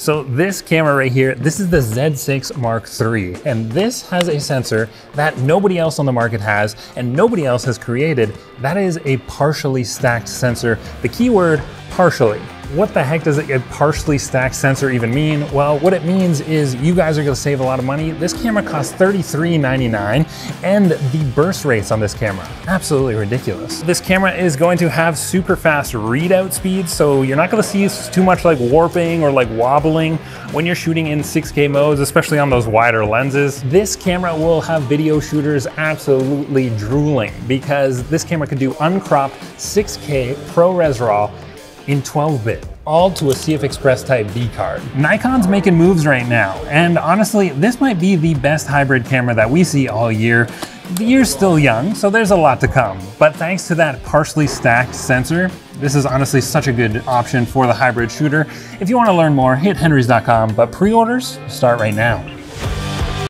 So this camera right here, this is the Z6 Mark III, and this has a sensor that nobody else on the market has and nobody else has created. That is a partially stacked sensor. The keyword partially. What the heck does a partially stacked sensor even mean? Well, what it means is you guys are gonna save a lot of money. This camera costs $33.99 and the burst rates on this camera, absolutely ridiculous. This camera is going to have super fast readout speeds, so you're not gonna see too much like warping or like wobbling when you're shooting in 6K modes, especially on those wider lenses. This camera will have video shooters absolutely drooling because this camera could do uncropped 6K ProRes RAW in 12-bit, all to a CF Express Type B card. Nikon's making moves right now, and honestly, this might be the best hybrid camera that we see all year. The year's still young, so there's a lot to come, but thanks to that partially stacked sensor, this is honestly such a good option for the hybrid shooter. If you want to learn more, hit henrys.com, but pre-orders start right now.